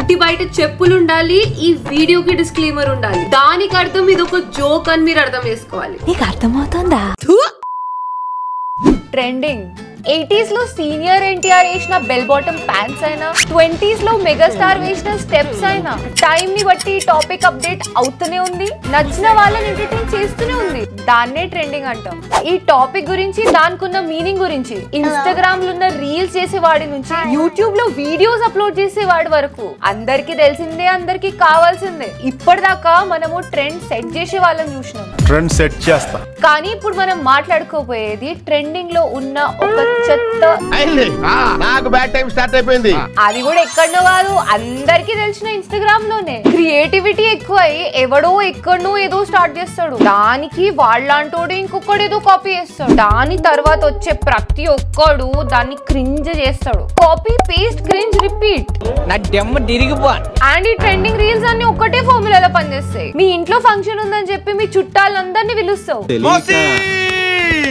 ఇంటి బయట చెప్పులు ఉండాలి ఈ వీడియోకి డిస్క్లైమర్ ఉండాలి. దానికి అర్థం ఇది ఒక జోక్ అని మీరు అర్థం చేసుకోవాలి. నీకు అర్థమవుతుందా? ట్రెండింగ్ ఎయిటీస్లో సీనియర్ ఎన్టీఆర్ వేసిన బెల్ బాటమ్ ప్యాంట్స్ అయినా ట్వంటీస్లో మెగాస్టార్ వేసిన స్టెప్స్ అయినా టైం ని బట్టి టాపిక్ అప్డేట్ అవుతూనే ఉంది నచ్చిన వాళ్ళని ఎంటర్టైన్ చేస్తూనే ఉంది. దాన్నే ట్రెండింగ్ అంటాం. ఈ టాపిక్ గురించి దానికి ఉన్న మీనింగ్ గురించి ఇన్స్టాగ్రామ్లో ఉన్న రీల్స్ చేసే వాడి నుంచి యూట్యూబ్లో వీడియోస్ అప్లోడ్ చేసే వాడి వరకు అందరికి తెలిసిందే అందరికి కావాల్సిందే. ఇప్పటిదాకా మనము ట్రెండ్ సెట్ చేసే వాళ్ళని చూసినాం. ట్రెండ్ సెట్ చేస్తా. కానీ ఇప్పుడు మనం మాట్లాడుకోబోయేది ట్రెండింగ్లో ఉన్న ఒక చెత్త. అయింది. నాకు బ్యాడ్ టైం స్టార్ట్ అయిపోయింది. అది కూడా ఎక్కడనో కాదు అందరికీ తెలిసిన ఇన్స్టాగ్రామ్లోనే క్రియేటివిటీ ఎక్కువై ఎవడో ఎక్కడనో ఏదో స్టార్ట్ చేస్తాడు. దానికి వాళ్ళంటోడు ఇంకొకడు ఏదో కాపీ చేస్తాడు. దాని తర్వాత వచ్చే ప్రతి ఒక్కడు దాన్ని క్రింజ్ చేస్తాడు. కాపీ పేస్ట్ క్రింజ్ రిపీట్ నా డెమ్మ తిరిగిపో. అండ్ ఈ ట్రెండింగ్ రీల్స్ అన్ని ఒక్కటే ఫార్ములాలో పనిచేస్తాయి. మీ ఇంట్లో ఫంక్షన్ ఉందని చెప్పి మీ చుట్టాలందరినీ పిలుస్తావు.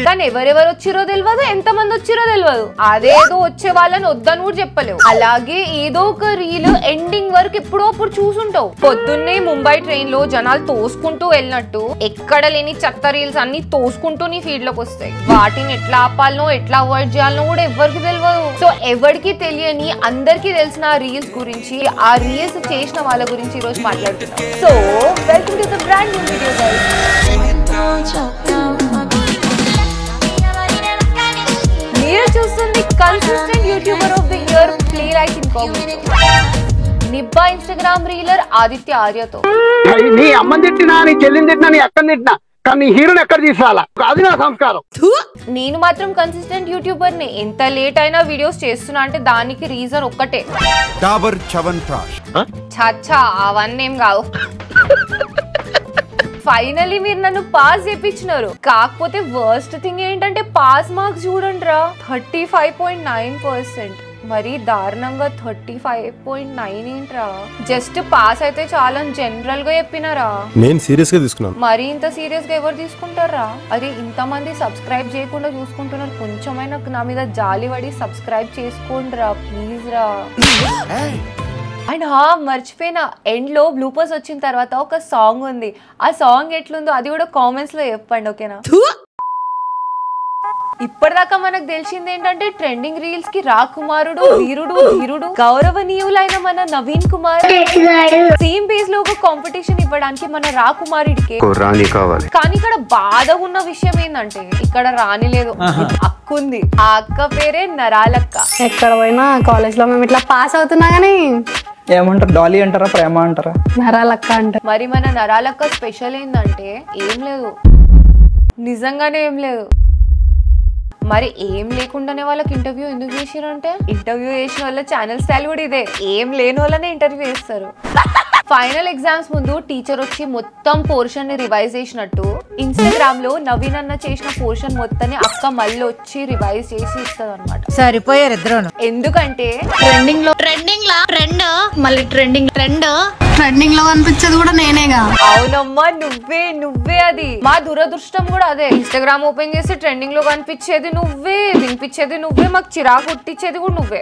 కానీ ఎవరెవరు వచ్చిరో తెలియదు ఎంత మంది వచ్చిరో తెలియదు అదేదో వచ్చే వాళ్ళని వద్దని కూడా చెప్పలేవు. అలాగే ఏదో ఒక రీల్ ఎండింగ్ వరకు ఎప్పుడో అప్పుడు చూసుంటావు. పొద్దున్నే ముంబై ట్రైన్లో జనాలు తోసుకుంటూ వెళ్ళినట్టు ఎక్కడ లేని చెత్త రీల్స్ అన్ని తోసుకుంటూ నీ ఫీడ్లోకి వస్తాయి. వాటిని ఎట్లా ఆపాలనో ఎట్లా అవాయిడ్ చేయాలనో కూడా ఎవరికి తెలియదు సో ఎవరికి తెలియని అందరికీ తెలిసిన రీల్స్ గురించి ఆ రీల్స్ చేసిన వాళ్ళ గురించి ఈ రోజు మాట్లాడుతున్నాం. So welcome to the brand new video guys మీరు చూస్తుంది consistent YouTuber of the year play like incognito నిబ్బా Instagram reeler Aditya ఆర్యతో నీ అమ్మని తిట్టినా నీ చెల్లిని తిట్టినా నీ అక్కని తిట్టినా కానీ హీరోని ఎక్కడ తీసుకురాలా అది నా సంస్కారం. నేను మాత్రం కన్సిస్టెంట్ యూట్యూబర్ని ఎంత లేట్ అయినా వీడియోస్ చేస్తున్నా అంటే దానికి రీజన్ ఒక్కటే. డాబర్ చవన్ ప్రాష్ చాచా అవన్నీ ఏం కాదు ఫైనలీ మీరు నన్ను పాస్ చేపించినారు. కాకపోతే వర్స్ట్ థింగ్ ఏంటంటే పాస్ మార్క్స్ చూడండి రా. Thirty five point nine percent మరి దారుణంగా థర్టీ ఫైవ్ పాయింట్ నైన్ ఏంట్రా? జస్ట్ పాస్ అయితే చాలా జనరల్గా చెప్పినారా? నేను సీరియస్గా తీసుకున్నాను. మరి ఇంత సీరియస్గా ఎవరు తీసుకుంటారా? అరే ఇంతమంది సబ్స్క్రైబ్ చేయకుండా చూసుకుంటున్నారు. కొంచెమైనా నా మీద జాలి పడి సబ్స్క్రైబ్ చేసుకోండి రా ప్లీజ్ రా. అండ్ హా మర్చిపోయిన ఎండ్లో బ్లూపర్స్ వచ్చిన తర్వాత ఒక సాంగ్ ఉంది. ఆ సాంగ్ ఎట్లుందో అది కూడా కామెంట్స్లో చెప్పండి ఓకేనా? ఇప్పటిదాకా మనకు తెలిసింది ఏంటంటే ట్రెండింగ్ రీల్స్కి రాకుమారుడు వీరుడు ధీరుడు గౌరవనీయులైన మన నవీన్ కుమార్. సేమ్ పేజ్లో ఒక కాంపిటీషన్ ఇవ్వడానికి మన రాకుమారుడికి రాణి కావాలి. కానీ ఇక్కడ బాధ ఉన్న విషయం ఏంటంటే ఇక్కడ రాని లేదు. అక్క ఉంది ఆ అక్క పేరే నరాలక్క. ఎక్కడ పోయినా కాలేజ్లో మేము ఇట్లా పాస్ అవుతున్నా గానీ ఏమంటారు? డాలీ అంటారా ప్రేమ అంటారా? నరాలక్క అంటారు. మరి మన నరాలక్క స్పెషల్ ఏంటంటే ఏం లేదు. నిజంగానే ఏం లేదు. మరి ఏం లేకుండానే వాళ్ళకి ఇంటర్వ్యూ ఎందుకు చేసిరంటే ఇంటర్వ్యూ చేసిన వాళ్ళ ఛానల్ స్టైల్ కూడా ఇదే. ఏం లేని వాళ్ళనే ఇంటర్వ్యూ చేస్తారు. ఫైనల్ ఎగ్జామ్స్ ముందు టీచర్ వచ్చి మొత్తం పోర్షన్ని రివైజ్ చేసినట్టు ఇన్స్టాగ్రామ్లో నవీన్ అన్న చేసిన పోర్షన్ మొత్తాన్ని అక్క మళ్ళీ వచ్చి రివైజ్ చేసి ఇస్తుంది అనమాట సరిపోయారు ఇద్దరును. ఎందుకంటే ట్రెండింగ్లో ట్రెండింగ్ లా? ట్రెండ్ మళ్ళీ ట్రెండింగ్ ట్రెండ్ ట్రెండింగ్లో కనిపించేది కూడా నేనేగా. అవునమ్మా నువ్వే నువ్వే అది. మా దురదృష్టం కూడా అదే. ఇన్స్టాగ్రామ్ ఓపెన్ చేసి ట్రెండింగ్లో కనిపించేది నువ్వే వినిపించేది నువ్వే మాకు చిరాకు పుట్టించేది కూడా నువ్వే.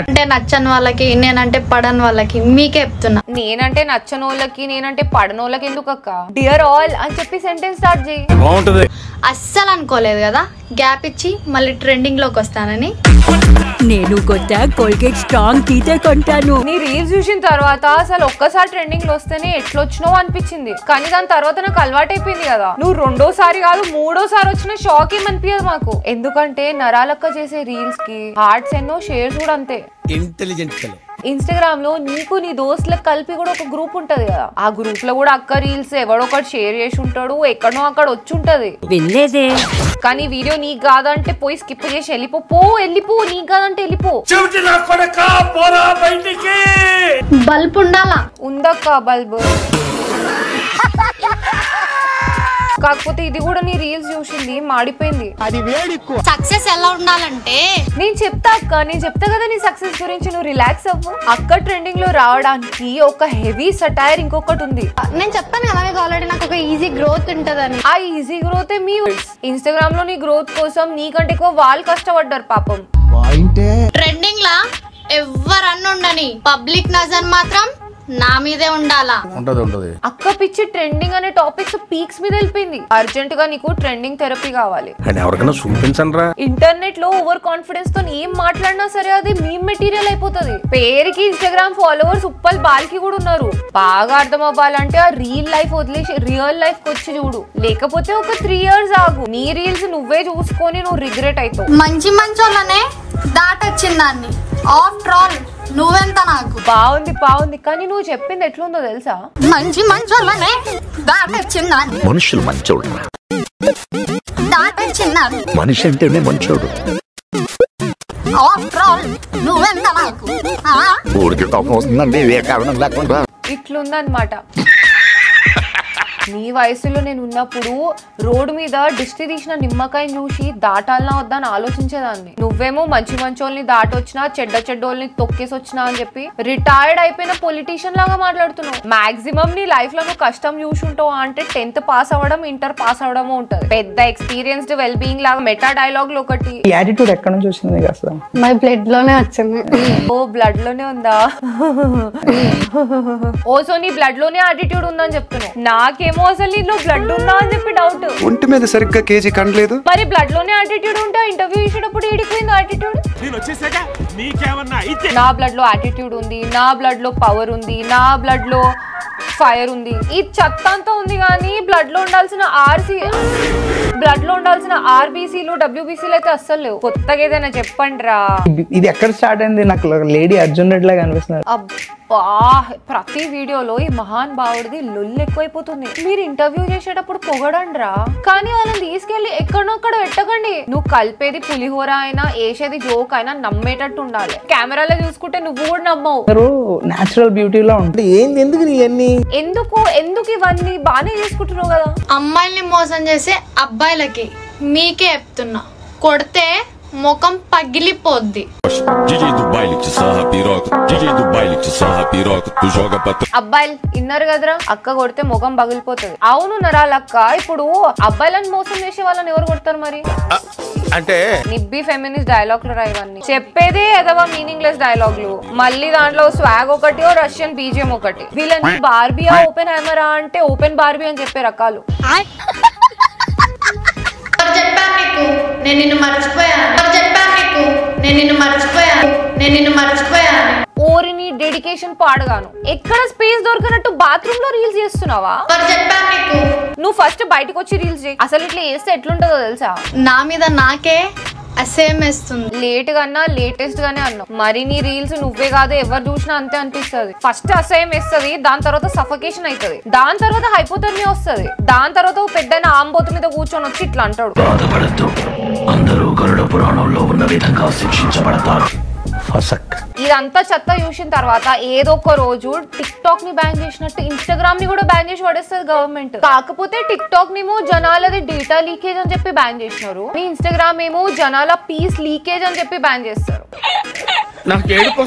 అంటే నచ్చని వాళ్ళకి నేనంటే పడని వాళ్ళకి మీకే చెప్తున్నా. నేనంటే నచ్చని వాళ్ళకి నేనంటే పడని వాళ్ళకి ఎందుకు అక్క డియర్ ఆల్ అని చెప్పి సెంటెన్స్ స్టార్ట్ చేయి. బాగుంటది. అస్సలు అనుకోలేదు కదా? గ్యాప్ ఇచ్చి మళ్ళీ ట్రెండింగ్లోకి వస్తానని. నేను కొత్త కోల్గేట్ స్ట్రాంగ్ టీతే కొంటాను. నీ రీల్స్ చూసిన తర్వాత అసలు ఒక్కసారి ట్రెండింగ్లో వస్తేనే ఎట్లొచ్చినావు అనిపించింది. కానీ దాని తర్వాత నాకు అలవాటు అయిపోయింది కదా. నువ్వు రెండోసారి కాదు మూడోసారి వచ్చిన షాక్ ఏమనిపించదు మాకు. ఎందుకంటే నరాలక్క చేసే రీల్స్కి హార్ట్స్ ఎన్నో షేర్స్ కూడా అంతే. ఇంటెలిజెంట్ ఇన్స్టాగ్రామ్లో నీకు నీ దోస్తులకు కలిపి కూడా ఒక గ్రూప్ ఉంటది కదా. ఆ గ్రూప్లో కూడా అక్క రీల్స్ ఎవడో ఒకటి షేర్ చేసి ఉంటాడు ఎక్కడో అక్కడ వచ్చి ఉంటది. వినలేదే. కానీ వీడియో నీకు కాదంటే పోయి స్కిప్ చేసి వెళ్ళిపో. పో వెళ్ళిపో నీకు కాదంటే వెళ్ళిపో. బల్బ్ ఉండాలా ఉందక్క బల్బ్. కాకపోతే ఇది కూడా నీ రీల్స్ చూసింది మాడిపోయింది. సక్సెస్ ఎలా ఉండాలంటే నేను చెప్తా అక్క నేను చెప్తా కదా నీ సక్సెస్ గురించి నువ్వు రిలాక్స్ అవ్వు. అక్క ట్రెండింగ్లో రావడానికి ఒక హెవీ సటైర్ ఇంకొకటి ఉంది. నేను చెప్పాను కదా మీకు ఆల్రెడీ నాకు ఒక ఈజీ గ్రోత్ ఉంటదని. ఆ ఈజీ గ్రోత్ మీ ఇన్స్టాగ్రామ్లో నీ గ్రోత్ కోసం నీకంటే ఎక్కువ వాళ్ళు కష్టపడ్డారు పాపం. ట్రెండింగ్ లా ఎవరన్నా ఉండని. పబ్లిక్ నజర్ మాత్రం నా మీదే ఉండాలా? ఉంటది ఉంటది. అక్క పిచ్చి ట్రెండింగ్ అనే టాపిక్స్ పీక్స్ మీద వెళ్ళిపోయింది. అర్జెంట్గా నీకు ట్రెండింగ్ థెరపీ కావాలి. అండ్ ఎవరికైనా చూపించండి రా ఇంటర్నెట్లో ఓవర్ కాన్ఫిడెన్స్తో ఏం మాట్లాడినా సరే అది మీ మెటీరియల్ అయిపోతుంది. పేరుకి ఇన్స్టాగ్రామ్ ఫాలోవర్స్ ఉప్పల్ బాల్కి కూడా ఉన్నారు. బాగా అర్థం అవ్వాలంటే ఆ రీల్ లైఫ్ వదిలేసి రియల్ లైఫ్ వచ్చి చూడు. లేకపోతే ఒక త్రీ ఇయర్స్ ఆగు. నీ రీల్స్ నువ్వే చూసుకొని నువ్వు రిగ్రెట్ అవుతావు. మంచి మంచోళ్ళనే దాటొచ్చింది దాన్ని ఆఫ్టర్ ఆల్ నువ్వెంత నాకు? బాగుంది బాగుంది. కానీ నువ్వు చెప్పింది ఎట్లుందో తెలుసా? మంచి మంచోళ్ళనే దాన్ని మనుషులు మంచోడు మనిషి అంటేనే మంచోడు. ఆఫ్టర్ ఆల్ నువ్వెంత నాకు? ఆ? ఊరికి కోపం వస్తుందండి ఏ కారణం లేకుండా. ఇట్లుందన్నమాట. నీ వయసులో నేను ఉన్నప్పుడు రోడ్డు మీద దిష్టి తీసిన నిమ్మకాయని చూసి దాటాలనా వద్దా అని ఆలోచించేదాన్ని. నువ్వేమో మంచి మంచోళ్ళని దాటొచ్చినా చెడ్డ చెడ్డోళ్ళని తొక్కేసి వచ్చినా అని చెప్పి రిటైర్డ్ అయిపోయిన పొలిటీషియన్ లాగా మాట్లాడుతున్నావు. మాక్సిమం నీ లైఫ్లో నువ్వు కష్టం చూసుంటావు అంటే టెన్త్ పాస్ అవ్వడం ఇంటర్ పాస్ అవ్వడము ఉంటుంది. పెద్ద ఎక్స్పీరియన్స్డ్ వెల్ బీయింగ్ లాగా మెటా డైలాగ్ ఒకటి. ఈ యాటిట్యూడ్ ఎక్కడి నుంచి వచ్చింది నీకు అసలు? మై బ్లడ్లోనే వచ్చింది. ఓ బ్లడ్లోనే ఉందా? ఓ సో నీ బ్లడ్లోనే యాటిట్యూడ్ ఉందని చెప్తున్నావు. నాకేమో అసలు నీలో బ్లడ్ ఉందా అని చెప్పి డౌట్ ఒంటి మీద సరిగ్గా కేజీ కండలేదు మరి బ్లడ్లోనే యాటిట్యూడ్ ఉంటే? ఇంటర్వ్యూ ఇచ్చేటప్పుడు ఏడిపోయింది యాటిట్యూడ్ నా బ్లడ్లో యాటిట్యూడ్ ఉంది నా బ్లడ్లో పవర్ ఉంది నా బ్లడ్లో ఫైర్ ఉంది. ఈ చెత్త అంతా ఉంది కానీ బ్లడ్లో ఉండాల్సిన ఆర్సీ బ్లడ్లో ఉండాల్సిన ఆర్బీసీలు డబ్ల్యూబీసీలు అయితే అస్సలు లేవు. కొత్తగా ఏదైనా చెప్పండి రా ఇది- ఎక్కడ స్టార్ట్ అయింది? నాకు లేడీ అర్జున్ రెడ్డి లాగా అనిపిస్తున్నారు అబ్బా ప్రతి వీడియోలో ఈ మహాన్ భావుడిది లొల్లు ఎక్కువైపోతుంది. మీరు ఇంటర్వ్యూ చేసేటప్పుడు పొగడండి రా కానీ వాళ్ళని తీసుకెళ్ళి ఎక్కడొక్కడ పెట్టకండి నువ్వు కలిపేది పులిహోర అయినా వేసేది జోక్ అయినా నమ్మేటట్టు ఉండాలి. కెమెరాలో చూసుకుంటే నువ్వు కూడా నమ్మవు. అందరూ న్యాచురల్ బ్యూటీలో ఉంటుంది ఏంది ఎందుకు నీ అన్ని ఎందుకు? ఎందుకు ఇవన్నీ? బాగానే చేసుకుంటున్నావు కదా. అమ్మాయిల్ని మోసం చేసే అబ్బాయిలకి మీకే చెప్తున్నా. కొడితే ముఖం పగిలిపోద్ది. అబ్బాయిలు ఇన్నారు కదరా? అక్క కొడితే ముఖం పగిలిపోతుంది. అవును నరాలక్క ఇప్పుడు అబ్బాయిలను మోసం చేసే వాళ్ళని ఎవరు కొడతారు మరి? అంటే నిబ్బి ఫెమినిస్ట్ డైలాగ్లు రా ఇవన్నీ. చెప్పేదే ఎదవా మీనింగ్ డైలాగ్లు మళ్ళీ దాంట్లో స్వాగ్ ఒకటి ఓ రష్యన్ బీజియం ఒకటి. వీళ్ళని బార్బియా ఓపెన్ హ్యామరా అంటే ఓపెన్ బార్బీ అని చెప్పే రకాలు. నీకు నేను నిన్ను మర్చిపోయాను. చెప్పాను నీకు. నేను నిన్ను మర్చిపోయాను. నేను నిన్ను మర్చిపోయాను. ఓరిని డెడికేషన్ పాడగాను. ఎక్కడ స్పేస్ దొరకనట్టు బాత్రూమ్లో రీల్స్ చేస్తున్నావా? చెప్పాను నీకు. నువ్వు ఫస్ట్ బయటకు వచ్చి రీల్స్ చేయి. అసలు ఇట్లా చేస్తే ఎట్లుంటుందో తెలుసా? నా మీద నాకే అసేమ్ వేస్తుంది లేట్ కన్నా లేటెస్ట్ గానే అన్నావు. మరి నీ రీల్స్ నువ్వే కాదు ఎవరు చూసినా అంతే అనిపిస్తుంది. ఫస్ట్ అసహ్యం వేస్తుంది దాని తర్వాత సఫకేషన్ అవుతుంది దాని తర్వాత హైపోథర్మియా వస్తుంది. దాని తర్వాత పెద్ద ఆంబోతు మీద కూర్చొని వచ్చి ఇట్లా అంటాడు. బాధపడద్దు. అందరూ గరుడ పురాణంలో ఉన్న విధంగా శిక్షించబడతారు. ఫసక్. ఇదంతా చెత్త చూసిన తర్వాత ఏదో ఒక రోజు టిక్ టాక్ని బ్యాన్ చేసినట్టు ఇన్స్టాగ్రామ్ని కూడా బ్యాన్ చేసి పడేస్తుంది గవర్నమెంట్ కాకపోతే టిక్ టాక్ నేమో జనాలది డేటా లీకేజ్ అని చెప్పి బ్యాన్ చేసినారు. ఇన్స్టాగ్రామ్ ఏమో జనాల పీస్ లీకేజ్ అని చెప్పి బ్యాన్ చేస్తారు. నాకు ఏడుపు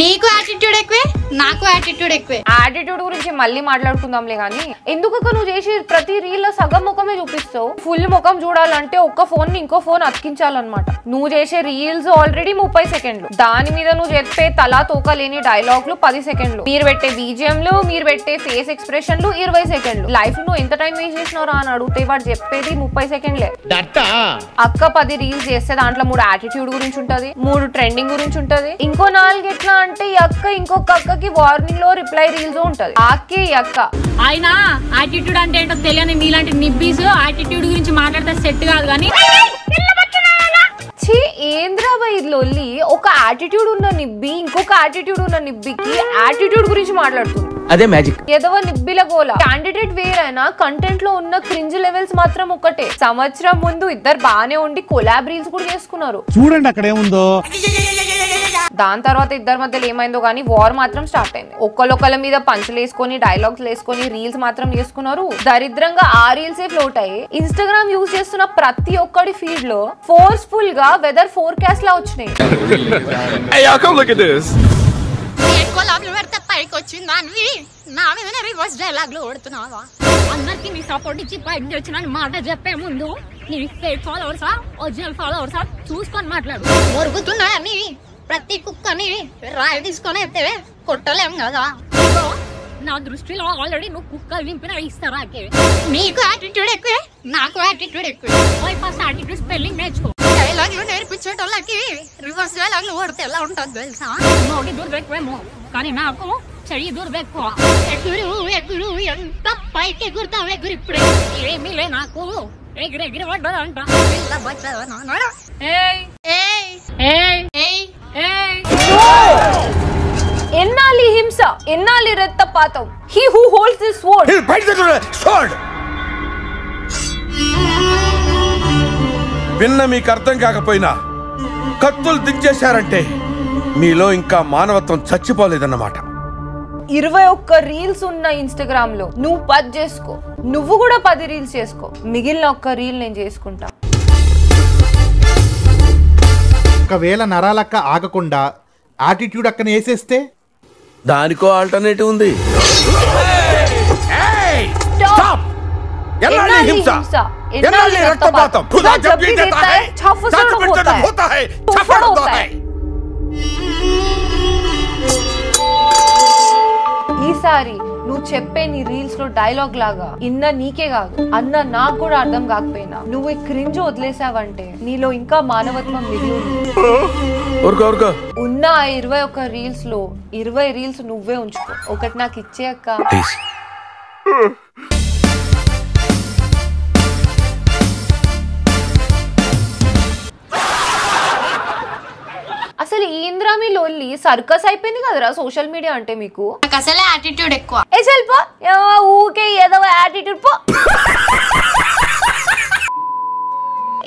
నీకు యాటిట్యూడ్ ఎక్కువే నాకు యాటిట్యూడ్ ఎక్కువే. యాటిట్యూడ్ గురించి మళ్ళీ మాట్లాడుకుందాంలే కానీ ఎందుకు నువ్వు చేసి ప్రతి రీల్లో సగం ముఖమే చూపిస్తావు? ఫుల్ ముఖం చూడాలంటే ఒక్క ఫోన్ని ఇంకో ఫోన్ అతికించాలన్నమాట. నువ్వు చేసే రీల్స్ ఆల్రెడీ ముప్పై సెకండ్లు. దాని మీద నువ్వు చెప్పే తలా తోక లేని డైలాగ్లు పది సెకండ్లు. మీరు పెట్టే బీజిఎంలు మీరు పెట్టే ఫేస్ ఎక్స్ప్రెషన్లు ఇరవై సెకండ్లు. లైఫ్ నువ్వు ఎంత టైం వేస్ట్ చేసినారా అని అడిగితే వాడు చెప్పేది ముప్పై సెకండ్లే. దట్టా అక్క పది రీల్స్ చేస్తే దాంట్లో మూడు యాటిట్యూడ్ గురించి ఉంటది మూడు ట్రెండింగ్ గురించి ఉంటది. ఇంకో నాలుగు ఎట్లా అంటే ఈ అక్క ఇంకొక అక్కకి వార్నింగ్లో రిప్లై రీల్స్ ఉంటది. ఆ అక్కే ఈ అక్క. ఆయన యాటిట్యూడ్ అంటే ఏంటో తెలియని మీలాంటి నిబ్బీస్ యాటిట్యూడ్ గురించి మాట్లాడితే సెట్ కాదు కానీ ఛీ ఏంద్రా బై లొల్లి? ఒక యాటిట్యూడ్ ఉన్న నిబ్బి ఇంకొక యాటిట్యూడ్ ఉన్న నిబ్బికి యాటిట్యూడ్ గురించి మాట్లాడుతుంది. అదే మ్యాజిక్ ఏదవ నిబ్బిల గోల. క్యాండిడేట్ వేరైనా కంటెంట్లో ఉన్న క్రింజ్ లెవెల్స్ మాత్రం ఒకటే సంవత్సరం ముందు ఇద్దరు బానే ఉండి కొలాబ్ రీల్స్ కూడా చేసుకున్నారు. చూడండి అక్కడ ఏముందో. దాని తర్వాత ఇద్దరి మధ్యలో ఏమైందో కానీ వార్ మాత్రం స్టార్ట్ అయింది. ఒక్కలొక్కల మీద పంచులు వేసుకొని డైలాగ్స్ వేసుకొని రీల్స్ మాత్రం చేసుకున్నారు. దరిద్రంగా ఆ రీల్సే ఫ్లోట్ అయ్యి ఇన్స్టాగ్రామ్ యూజ్ చేస్తున్న ప్రతి ఒక్కడి ఫీడ్లో ఫోర్స్ఫుల్గా వెదర్ ఫోర్కాస్ట్ లా వచ్చినాయి. పైకి వచ్చిందా నా మీద రివర్స్ అందరికి నీ సపోర్ట్ ఇచ్చి బయట వచ్చిన మాట చెప్పే ముందు నీ ఫేక్ ఫాలోవర్సా ఒరిజినల్ ఫాలోవర్సా చూసుకొని మాట్లాడు. నీవి? ప్రతి కుక్కని రాయి తీసుకొని ఎత్తేవే కొట్టలేం కదా. నా దృష్టిలో ఆల్రెడీ నువ్వు కుక్కలు వింపిన ఇస్తారా నీకు యాటిట్యూడ్ ఎక్కువే నాకు యాటిట్యూడ్ ఎక్కువే. ఫస్ట్ యాటిట్యూడ్ స్పెల్లింగ్ నేర్చుకో. డైలాగ్లు నేర్పించేటోళ్ళకి రివర్స్ డైలాగ్లు కొడితే ఎలా ఉంటుంది తెలుసా? నోటి దుర్బెక్కువేమో కానీ నాకు చెయ్యి దుర్బెక్కువ ఎగురు ఎగురు ఎంత పైకి ఎగురుతావు ఎగురు ఇప్పుడే. ఏమీ లే నాకు. ఎగిరి ఎగిరి పడ్డదంట. పిల్ల బచ్చా నాన్న. ఏయ్. ఏయ్. ఎన్నాలి హింస ఎన్నాలి రక్తపాతం? He who holds this sword విన్న మీకు అర్థం కాకపోయినా కత్తులు దించేశారంటే మీలో ఇంకా మానవత్వం చచ్చిపోలేదన్నమాట. ఇరవై ఒక్క రీల్స్ ఉన్న ఇన్స్టాగ్రామ్లో నువ్వు పది చేసుకో నువ్వు కూడా పది రీల్స్ చేసుకో మిగిలిన ఒక్క రీల్ నేను చేసుకుంటా. ఒకవేళ నరాలక్క ఆగకుండా యాటిట్యూడ్ అక్కన వేసేస్తే? దానికో ఆల్టర్నేటివ్ ఉంది. ఈసారి నువ్వు చెప్పే నీ రీల్స్లో డైలాగ్ లాగా ఇన్న నీకే కాదు అన్న నాకు కూడా అర్థం కాకపోయినా నువ్వు ఈ క్రింజ్ వదిలేసావంటే నీలో ఇంకా మానవత్వం మిగిలి ఉన్న ఆ ఇరవై ఒక్క రీల్స్లో ఇరవై రీల్స్ నువ్వే ఉంచుకో. ఒకటి నాకు ఇచ్చే అక్క లొల్లి సర్కస్ అయిపోయింది కదరా సోషల్ మీడియా అంటే మీకు? అసలే యాటిట్యూడ్ ఎక్కువ. ఏ చల్పో ఊకే ఏదో యాటిట్యూడ్ పో.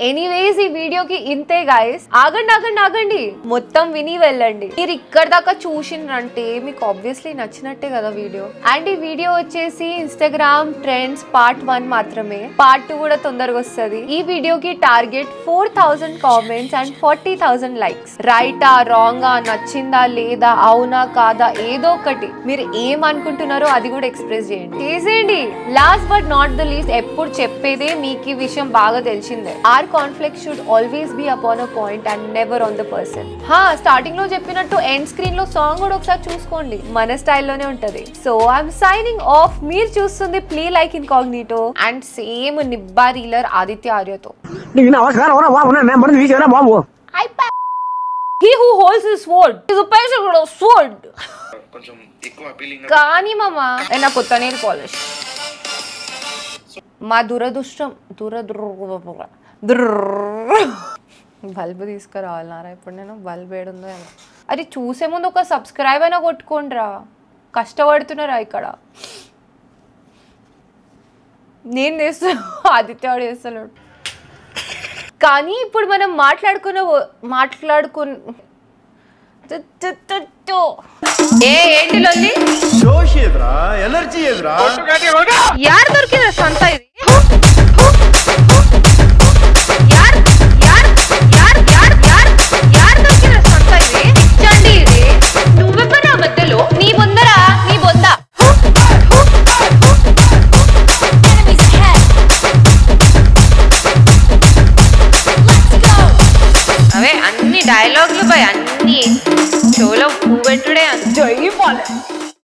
ఎనీవేస్ ఈ వీడియోకి ఇంతే గాయస్ ఆగండి ఆగండి ఆగండి. మొత్తం విని వెళ్ళండి. మీరు ఇక్కడ దాకా చూసిండ్రంటే మీకు ఆబ్వియస్లీ నచ్చినట్టే కదా వీడియో. అండ్ ఈ వీడియో వచ్చేసి ఇన్స్టాగ్రామ్ ట్రెండ్స్ పార్ట్ వన్ మాత్రమే. పార్ట్ టూ కూడా తొందరగా వస్తుంది. ఈ వీడియోకి target four thousand comments and forty thousand likes రైటా రాంగా నచ్చిందా లేదా అవునా కాదా ఏదో ఒకటి. మీరు ఏమనుకుంటున్నారో అది కూడా ఎక్స్ప్రెస్ చేయండి. చేసేయండి. Last but not the least ఎప్పుడు చెప్పేదే మీకు ఈ విషయం బాగా తెలిసిందే. Our conflict should always be upon a point and never on the person హా స్టార్టింగ్లో చెప్పినట్టు ఎండ్ స్క్రీన్లో సాంగ్ కూడా ఒకసారి చూసుకోండి. మన స్టైల్లోనే ఉంటది. సో ఐఎమ్ సైనింగ్ ఆఫ్ మీరు చూస్తుంది play like incognito and same నిబ్బా reeler Aditya ఆర్యతో he who holds this sword is కూడా స్వోర్డ్ కానీ మామ నా కొత్త నెయిల్ పాలిష్ మా దురదృష్టం దురదృ బల్బ్ తీసుకురావాలన్నారా ఇప్పుడు నేను బల్బ్ ఏడుందో ఏమో అది చూసే ముందు ఒక సబ్స్క్రైబ్ అయినా కొట్టుకోండిరా కష్టపడుతున్నారా ఇక్కడ నేను చేస్తున్నా ఆదిత్య వాడు చేస్తున్నాడు కానీ ఇప్పుడు మనం మాట్లాడుకున్న మాట్లాడుకు ఏ ఏంటి ఎనర్జీ యార్ దొరికింది సంత ఇది